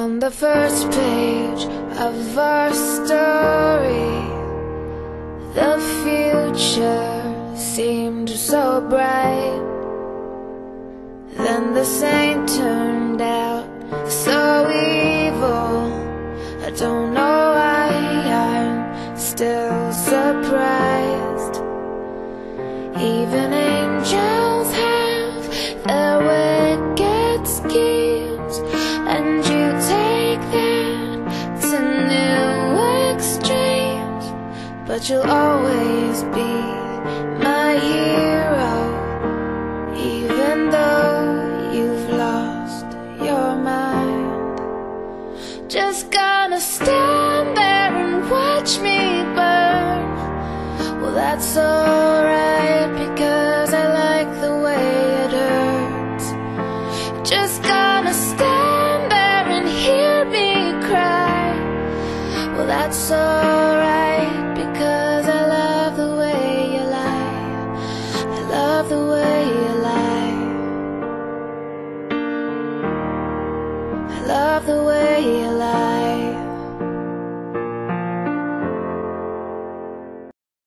On the first page of our story, the future seemed so bright. Then the saint turned out so evil. I don't know why I'm still surprised. Even angels have their wicked schemes, But you'll always be my hero, even though you've lost your mind. Just gonna stand there and watch me burn. Well, that's alright because I like the way it hurts. Just gonna stand there and hear me cry. Well, that's alright love the way you lie. I love the way you lie.